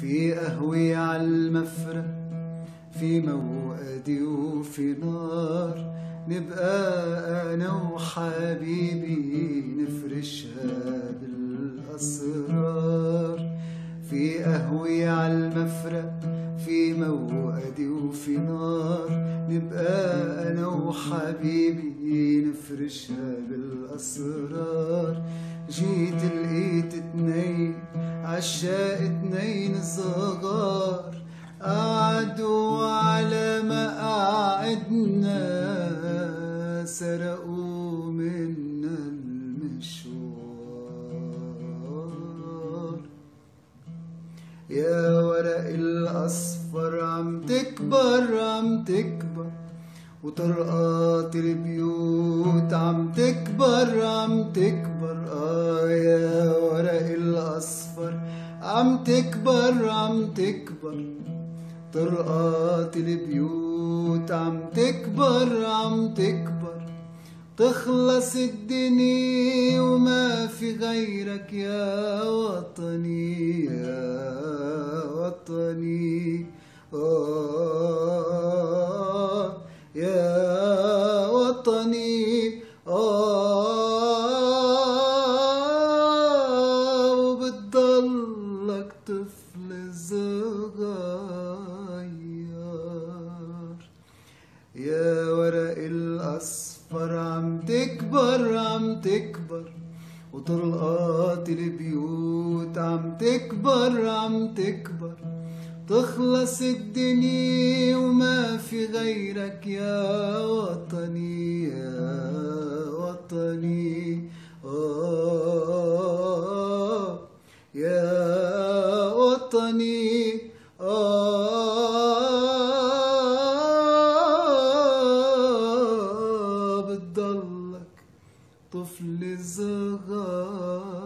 في قهوة عالمفرق في موقدي وفي نار. نبقى أنا وحبيبي نفرشها بالأسرار في قهوة عالمفرق في موقدي وفي نار. نبقى أنا وحبيبي نفرشها بالأسرار جيت لقيت اتنين عشاق اتنين صغار قعدوا على مقاعدنا سرقوا منا المشوار. يا ورق الأصفر عم تكبر عم تكبر وطرقات البيوت عم تكبر عم تكبر. آه الأصفر عم تكبر عم تكبر. طرقات البيوت عم تكبر عم تكبر. تخلص الدنيا وما في غيرك يا وطني يا وطني. آه يا وطني. طفل صغير يا ورق الأصفر عم تكبر عم تكبر وطرقات البيوت عم تكبر عم تكبر تخلص الدنيا وما في غيرك يا وطني يا وطني آه يا وطني آه بتضلك طفل صغير